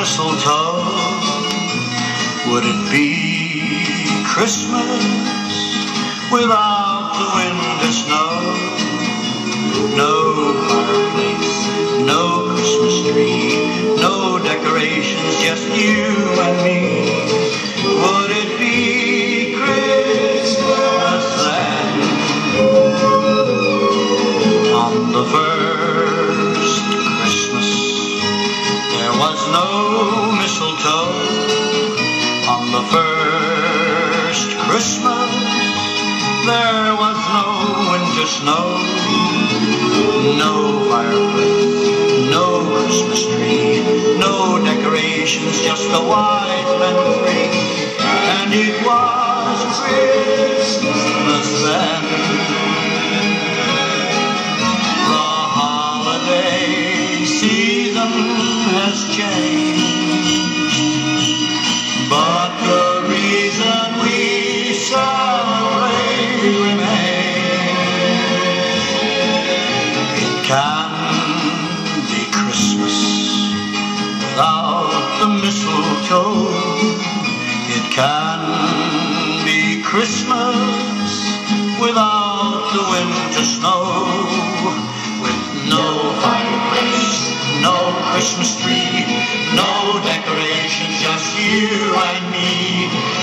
mistletoe? Would it be Christmas without the wind and snow? No fireplace, no Christmas tree, no decorations, just you and me. No mistletoe. On the first Christmas, there was no winter snow. No fireplace, no Christmas tree, no decorations, just the wise men three. And it was Christmas then. But the reason we celebrate remains. It can be Christmas without the mistletoe. It can be Christmas without the winter snow. Christmas tree, no decorations, just you and me.